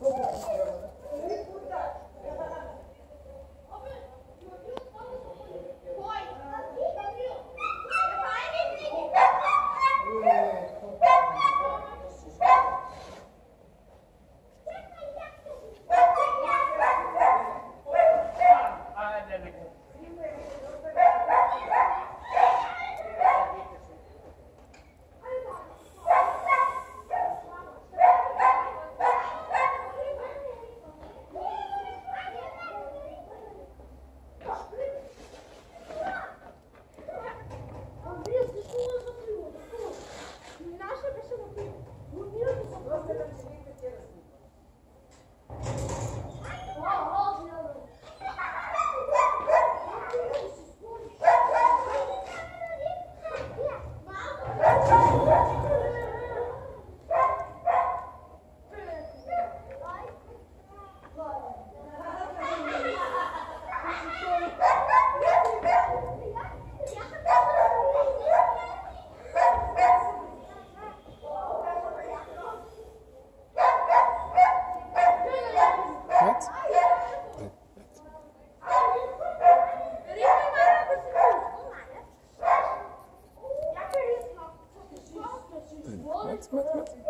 Oh, my God. Give Let's, let's, let's.